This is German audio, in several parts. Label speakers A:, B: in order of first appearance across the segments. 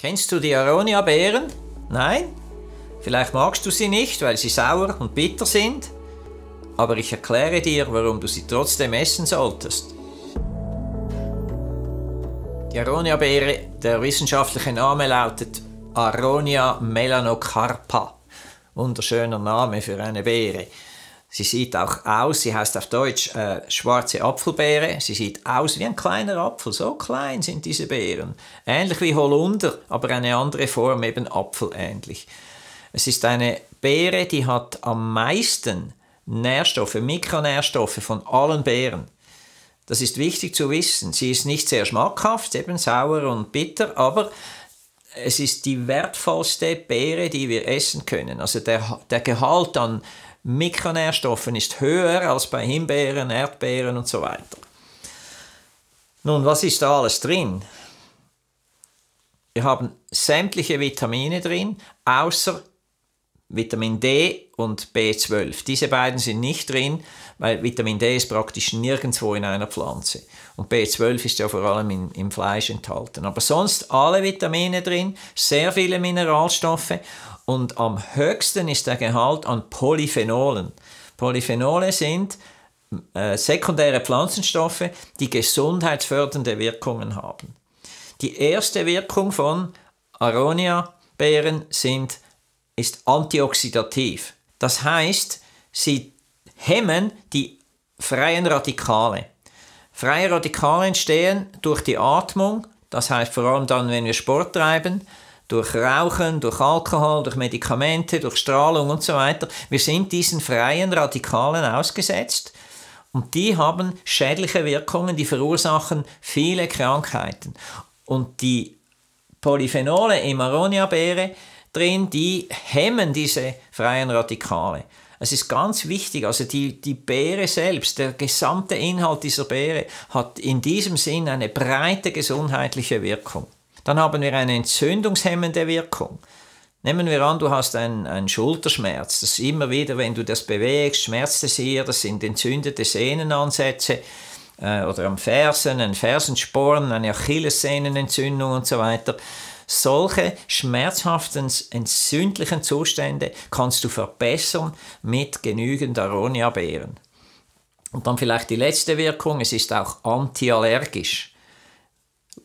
A: Kennst du die Aronia-Beeren? Nein? Vielleicht magst du sie nicht, weil sie sauer und bitter sind? Aber ich erkläre dir, warum du sie trotzdem essen solltest. Die Aronia-Beere, der wissenschaftliche Name lautet Aronia melanocarpa. Wunderschöner Name für eine Beere. Sie sieht auch aus, sie heißt auf Deutsch äh, schwarze Apfelbeere. Sie sieht aus wie ein kleiner Apfel, so klein sind diese Beeren. Ähnlich wie Holunder, aber eine andere Form, eben apfelähnlich. Es ist eine Beere, die hat am meisten Nährstoffe, Mikronährstoffe von allen Beeren. Das ist wichtig zu wissen. Sie ist nicht sehr schmackhaft, eben sauer und bitter, aber es ist die wertvollste Beere, die wir essen können. Also der, der Gehalt an Mikronährstoffen ist höher als bei Himbeeren, Erdbeeren und so weiter. Nun, was ist da alles drin? Wir haben sämtliche Vitamine drin, außer Vitamin D und B12. Diese beiden sind nicht drin, weil Vitamin D ist praktisch nirgendwo in einer Pflanze. Und B12 ist ja vor allem in, im Fleisch enthalten. Aber sonst alle Vitamine drin, sehr viele Mineralstoffe und am höchsten ist der Gehalt an Polyphenolen. Polyphenole sind äh, sekundäre Pflanzenstoffe, die gesundheitsfördernde Wirkungen haben. Die erste Wirkung von Aronia-Beeren ist antioxidativ. Das heißt, sie hemmen die freien Radikale. Freie Radikale entstehen durch die Atmung, das heißt vor allem dann, wenn wir Sport treiben, durch Rauchen, durch Alkohol, durch Medikamente, durch Strahlung und so weiter. Wir sind diesen freien Radikalen ausgesetzt und die haben schädliche Wirkungen, die verursachen viele Krankheiten. Und die Polyphenole im Aronia-Beere drin, die hemmen diese freien Radikale. Es ist ganz wichtig, also die, die Beere selbst, der gesamte Inhalt dieser Beere hat in diesem Sinn eine breite gesundheitliche Wirkung. Dann haben wir eine entzündungshemmende Wirkung. Nehmen wir an, du hast einen, einen Schulterschmerz. Das immer wieder, wenn du das bewegst, schmerzt es hier. Das sind entzündete Sehnenansätze äh, oder am Fersen, ein Fersensporn, eine Achillessehnenentzündung und so weiter. Solche schmerzhaften, entzündlichen Zustände kannst du verbessern mit genügend Aronia-Beeren. Und dann vielleicht die letzte Wirkung, es ist auch antiallergisch.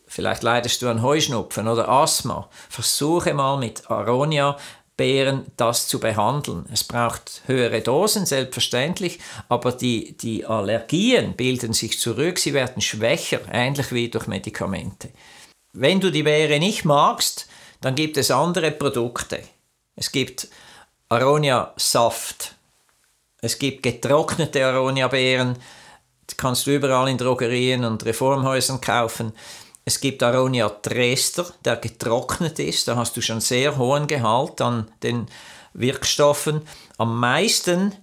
A: Vielleicht leidest du an Heuschnupfen oder Asthma. Versuche mal mit Aronia Beeren das zu behandeln. Es braucht höhere Dosen, selbstverständlich, aber die, die Allergien bilden sich zurück, sie werden schwächer, ähnlich wie durch Medikamente. Wenn du die Beere nicht magst, dann gibt es andere Produkte. Es gibt Aronia-Saft, es gibt getrocknete Aronia-Beeren, die kannst du überall in Drogerien und Reformhäusern kaufen. Es gibt Aronia Dresder, der getrocknet ist. Da hast du schon sehr hohen Gehalt an den Wirkstoffen. Am meisten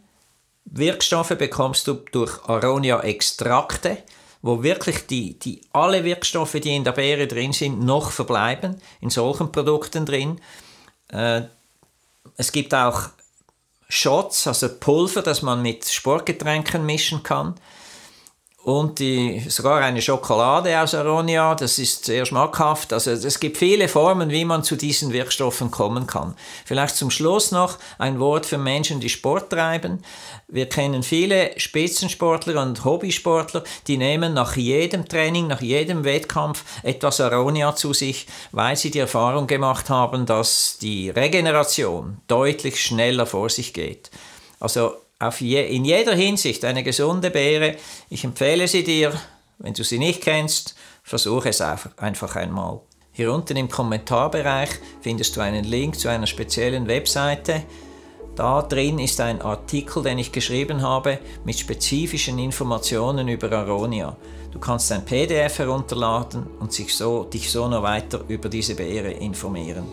A: Wirkstoffe bekommst du durch Aronia Extrakte, wo wirklich die, die, alle Wirkstoffe, die in der Beere drin sind, noch verbleiben, in solchen Produkten drin. Äh, es gibt auch Shots, also Pulver, das man mit Sportgetränken mischen kann und die, sogar eine Schokolade aus Aronia, das ist sehr schmackhaft. Also es gibt viele Formen, wie man zu diesen Wirkstoffen kommen kann. Vielleicht zum Schluss noch ein Wort für Menschen, die Sport treiben. Wir kennen viele Spitzensportler und Hobbysportler, die nehmen nach jedem Training, nach jedem Wettkampf etwas Aronia zu sich, weil sie die Erfahrung gemacht haben, dass die Regeneration deutlich schneller vor sich geht. Also auf je, in jeder Hinsicht eine gesunde Beere. Ich empfehle sie dir. Wenn du sie nicht kennst, versuche es einfach einmal. Hier unten im Kommentarbereich findest du einen Link zu einer speziellen Webseite. Da drin ist ein Artikel, den ich geschrieben habe, mit spezifischen Informationen über Aronia. Du kannst ein PDF herunterladen und sich so, dich so noch weiter über diese Beere informieren.